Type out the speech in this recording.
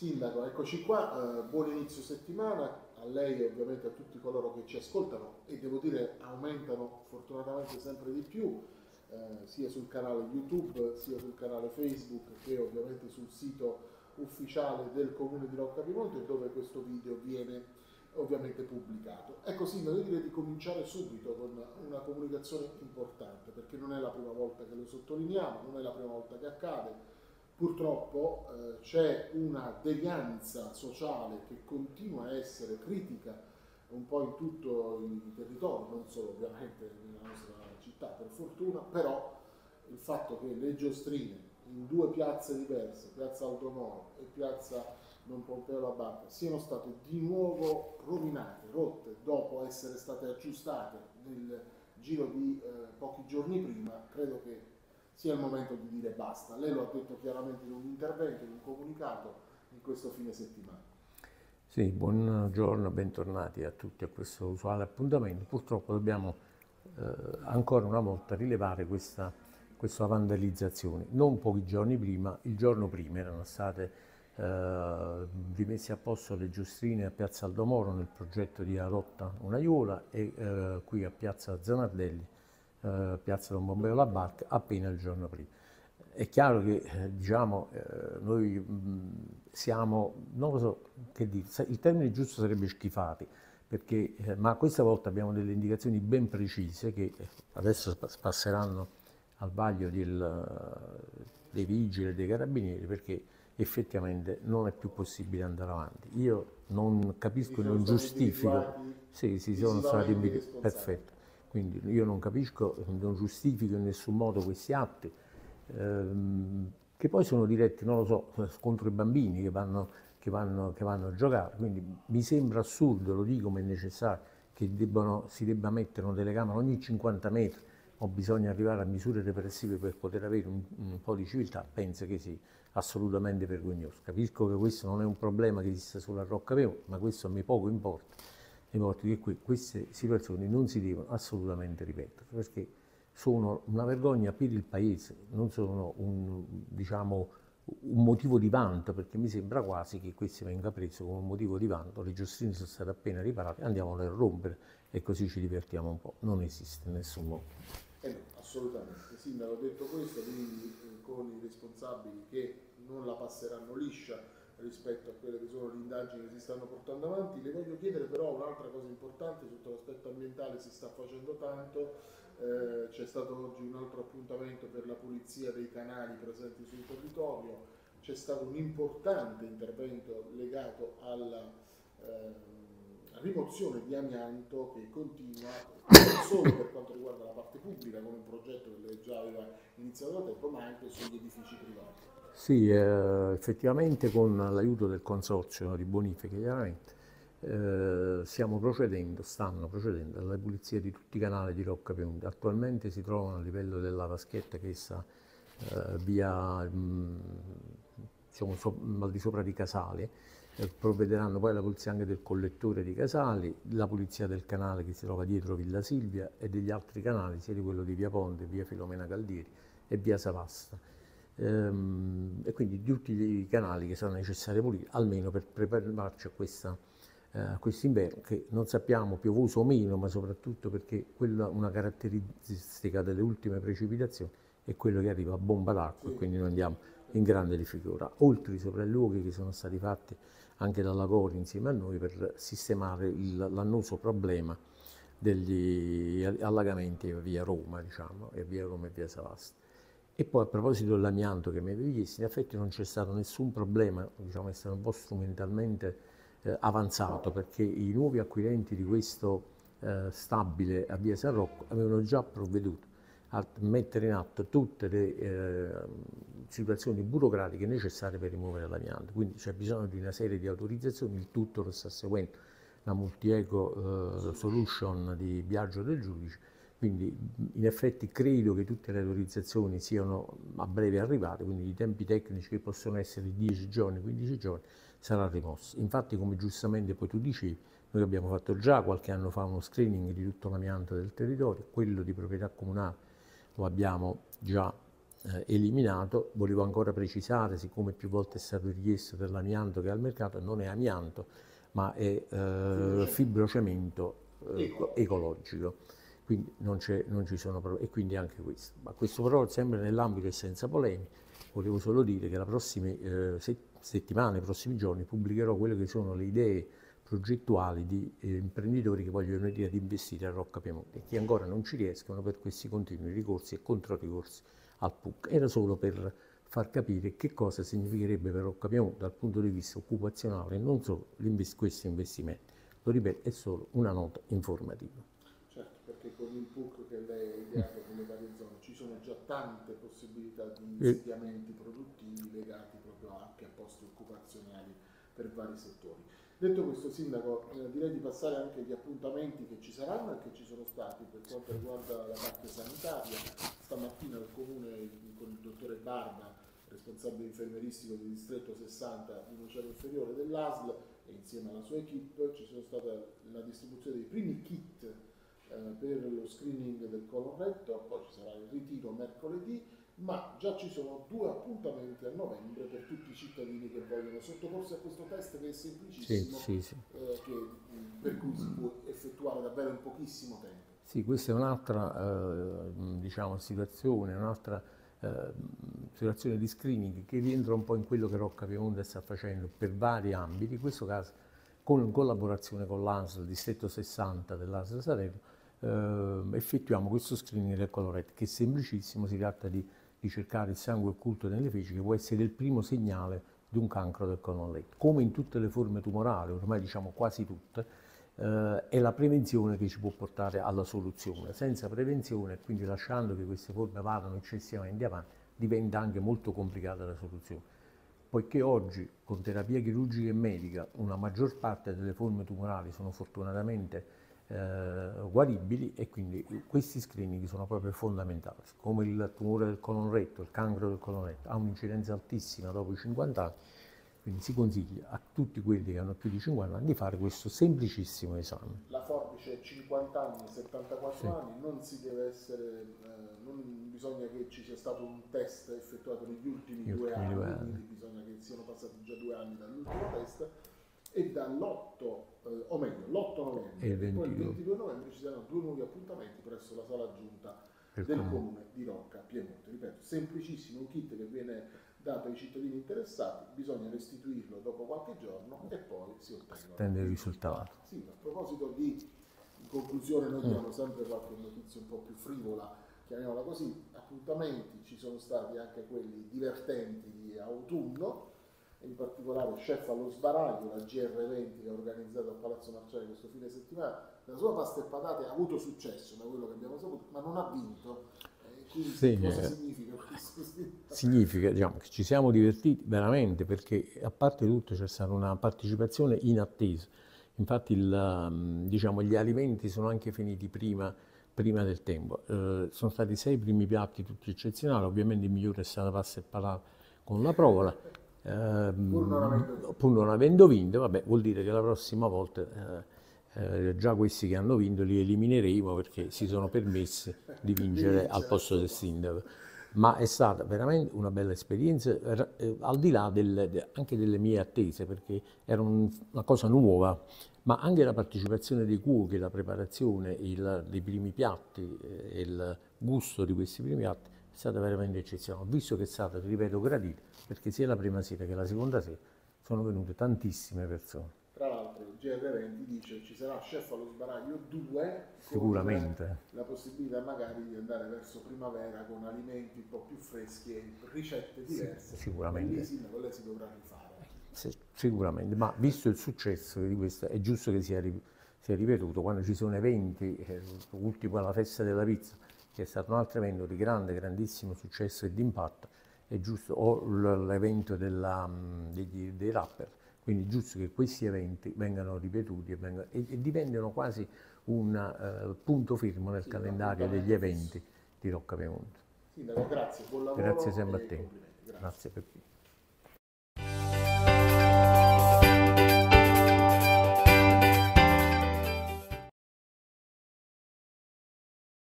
Sindaco, eccoci qua, eh, buon inizio settimana a lei e ovviamente a tutti coloro che ci ascoltano e devo dire aumentano fortunatamente sempre di più eh, sia sul canale YouTube sia sul canale Facebook che ovviamente sul sito ufficiale del comune di Rocca Piemonte dove questo video viene ovviamente pubblicato. Ecco Sindaco, io direi di cominciare subito con una comunicazione importante perché non è la prima volta che lo sottolineiamo, non è la prima volta che accade, Purtroppo eh, c'è una devianza sociale che continua a essere critica un po' in tutto il territorio, non solo ovviamente nella nostra città per fortuna, però il fatto che le giostrine in due piazze diverse, piazza Automoro e piazza Don Pompeo La Barca, siano state di nuovo rovinate, rotte, dopo essere state aggiustate nel giro di eh, pochi giorni prima, credo che sia il momento di dire basta. Lei lo ha detto chiaramente in un intervento, in un comunicato in questo fine settimana. Sì, buongiorno, bentornati a tutti a questo usuale appuntamento. Purtroppo dobbiamo eh, ancora una volta rilevare questa, questa, vandalizzazione. Non pochi giorni prima, il giorno prima erano state eh, rimesse a posto le giostrine a Piazza Aldomoro nel progetto di Arotta Unaiuola e eh, qui a Piazza Zanardelli eh, Piazza Don Bombeo La Barca appena il giorno prima. È chiaro che eh, diciamo, eh, noi mh, siamo, non lo so che dire, il termine giusto sarebbe schifati, perché, ma questa volta abbiamo delle indicazioni ben precise che adesso passeranno al vaglio del, dei vigili e dei carabinieri perché effettivamente non è più possibile andare avanti. Io non capisco non giustifico. Sì, sì, sono stati perfetto. Quindi io non capisco, non giustifico in nessun modo questi atti, ehm, che poi sono diretti, non lo so, contro i bambini che vanno, che vanno, che vanno a giocare. Quindi mi sembra assurdo, lo dico, ma è necessario, che debbano, si debba mettere una telecamera ogni 50 metri o bisogna arrivare a misure repressive per poter avere un, un po' di civiltà, penso che sia assolutamente vergognoso. Capisco che questo non è un problema che esiste solo a Roccapeo, ma questo a me poco importa di morti che qui queste situazioni non si devono assolutamente ripetere perché sono una vergogna per il Paese, non sono un, diciamo, un motivo di vanto, perché mi sembra quasi che questo venga preso come un motivo di vanto, le giustine sono state appena riparate, andiamole a rompere e così ci divertiamo un po'. Non esiste in nessun modo. Eh no, assolutamente. Sindaco, detto questo, quindi eh, con i responsabili che non la passeranno liscia, rispetto a quelle che sono le indagini che si stanno portando avanti. Le voglio chiedere però un'altra cosa importante, sotto l'aspetto ambientale si sta facendo tanto, eh, c'è stato oggi un altro appuntamento per la pulizia dei canali presenti sul territorio, c'è stato un importante intervento legato alla eh, rimozione di amianto che continua non solo per quanto riguarda la parte pubblica come un progetto che lei già aveva iniziato da tempo, ma anche sugli edifici privati. Sì, eh, effettivamente con l'aiuto del consorzio di bonifiche chiaramente eh, stiamo procedendo, stanno procedendo alla pulizia di tutti i canali di Rocca Piemonte. Attualmente si trovano a livello della vaschetta che sta eh, via mh, mm, diciamo, so, al di sopra di Casali, eh, provvederanno poi alla pulizia anche del collettore di Casali, la pulizia del canale che si trova dietro Villa Silvia e degli altri canali, sia di quello di Via Ponte, Via Filomena Caldieri e Via Savasta ehm, e quindi di tutti i canali che sono necessari pulire, almeno per prepararci a questa eh, questo inverno che non sappiamo piovoso o meno, ma soprattutto perché quella, una caratteristica delle ultime precipitazioni è quello che arriva a bomba d'acqua e quindi noi andiamo in grande difficoltà. Oltre ai sopralluoghi che sono stati fatti anche dalla Cori insieme a noi per sistemare l'annoso problema degli allagamenti via Roma, diciamo, e via Roma e via Savasta. E poi a proposito dell'amianto che mi avevi chiesto, in effetti non c'è stato nessun problema, diciamo stato un po' strumentalmente eh, avanzato perché i nuovi acquirenti di questo eh, stabile a Via San Rocco avevano già provveduto a mettere in atto tutte le eh, situazioni burocratiche necessarie per rimuovere l'amianto. Quindi c'è bisogno di una serie di autorizzazioni, il tutto lo sta seguendo la Multieco eh, Solution di Biagio del Giudice quindi in effetti credo che tutte le autorizzazioni siano a breve arrivate, quindi i tempi tecnici che possono essere 10 giorni, 15 giorni, sarà rimosso. Infatti come giustamente poi tu dicevi, noi abbiamo fatto già qualche anno fa uno screening di tutto l'amianto del territorio, quello di proprietà comunale lo abbiamo già eh, eliminato. Volevo ancora precisare, siccome più volte è stato richiesto per l'amianto che è al mercato, non è amianto, ma è eh, fibrocemento eh, ecologico. Quindi non, non, ci sono problemi. E quindi anche questo. Ma questo però sempre nell'ambito e senza polemiche. Volevo solo dire che la prossima eh, settimana, i prossimi giorni, pubblicherò quelle che sono le idee progettuali di eh, imprenditori che vogliono venire ad investire a Rocca Piemonte e che ancora non ci riescono per questi continui ricorsi e controricorsi al PUC. Era solo per far capire che cosa significherebbe per Rocca Piemonte dal punto di vista occupazionale non solo invest questi investimenti. Lo ripeto, è solo una nota informativa. PUC che lei ha ideato con le varie zone ci sono già tante possibilità di insediamenti produttivi legati proprio anche a posti occupazionali per vari settori. Detto questo, Sindaco, eh, direi di passare anche agli appuntamenti che ci saranno e che ci sono stati per quanto riguarda la parte sanitaria. Stamattina il Comune con il dottore Barba, responsabile infermeristico del distretto 60 di Nocera Inferiore dell'ASL e insieme alla sua equip ci sono stata la distribuzione dei primi kit per lo screening del colon retto, poi ci sarà il ritiro mercoledì ma già ci sono due appuntamenti a novembre per tutti i cittadini che vogliono sottoporsi a questo test che è semplicissimo, sì, sì, sì. Eh, che, per cui si può effettuare davvero in pochissimo tempo. Sì, questa è un'altra eh, diciamo, situazione, un'altra eh, situazione di screening che rientra un po' in quello che Rocca Piemonte sta facendo per vari ambiti, in questo caso con, collaborazione con l'ASL, il distretto 60 dell'ASL Salerno, eh, effettuiamo questo screening del coloretto che è semplicissimo, si tratta di di cercare il sangue occulto nelle feci che può essere il primo segnale di un cancro del colon letto. Come in tutte le forme tumorali, ormai diciamo quasi tutte, eh, è la prevenzione che ci può portare alla soluzione. Senza prevenzione, quindi lasciando che queste forme vadano eccessivamente avanti, diventa anche molto complicata la soluzione. Poiché oggi con terapia chirurgica e medica una maggior parte delle forme tumorali sono fortunatamente guaribili e quindi questi screening sono proprio fondamentali. Come il tumore del colon retto, il cancro del colon retto, ha un'incidenza altissima dopo i 50 anni, quindi si consiglia a tutti quelli che hanno più di 50 anni di fare questo semplicissimo esame. La forbice 50 anni, 74 sì. anni, non si deve essere, eh, non bisogna che ci sia stato un test effettuato negli ultimi, Gli due, ultimi anni, due anni, quindi bisogna che siano passati già due anni dall'ultimo test e dall'8, eh, o meglio, l'8 novembre e, e poi il 22 novembre ci saranno due nuovi appuntamenti presso la sala giunta del comune. comune di Rocca, Piemonte. Ripeto, semplicissimo, un kit che viene dato ai cittadini interessati, bisogna restituirlo dopo qualche giorno e poi si ottiene il risultato. Sì, a proposito di in conclusione noi diamo mm. sempre qualche notizia un po' più frivola, chiamiamola così, appuntamenti ci sono stati anche quelli divertenti di autunno, in particolare chef allo sbaraglio, la GR20 che ha organizzato a Palazzo Marciale questo fine settimana, la sua pasta e patate ha avuto successo da quello che abbiamo saputo, ma non ha vinto. Eh, quindi sì, cosa eh, significa questo? Significa diciamo, che ci siamo divertiti veramente perché a parte tutto c'è stata una partecipazione inattesa. Infatti il, um, diciamo, gli alimenti sono anche finiti prima, prima del tempo. Eh, sono stati sei primi piatti tutti eccezionali, ovviamente il migliore è stata la pasta e patate con la provola eh, pur, non avendo... pur, non avendo vinto, vabbè, vuol dire che la prossima volta eh, eh, già questi che hanno vinto li elimineremo perché si sono permessi di vincere al posto del sindaco. Ma è stata veramente una bella esperienza, eh, al di là del, anche delle mie attese, perché era un, una cosa nuova, ma anche la partecipazione dei cuochi, la preparazione il, dei primi piatti eh, il gusto di questi primi piatti stata veramente eccezionale. Ho visto che è stata, ripeto, gradita perché sia la prima sera che la seconda sera sono venute tantissime persone. Tra l'altro il GR20 dice ci sarà chef allo sbaraglio 2 sicuramente la possibilità magari di andare verso primavera con alimenti un po' più freschi e ricette diverse. Sì, sicuramente. Lì sindaco lei si dovrà rifare. Sì, sicuramente, ma visto il successo di questo è giusto che sia, sia ripetuto quando ci sono eventi, eh, l'ultimo la festa della pizza, che è stato un altro evento di grande, grandissimo successo e di impatto è giusto, o l'evento mm, dei, dei, rapper, quindi è giusto che questi eventi vengano ripetuti e, vengano, e, e diventino quasi un uh, punto fermo nel sì, calendario degli eventi di Rocca Piemonte. Sindaco, grazie, buon lavoro. Grazie sempre a te. Grazie. grazie per te.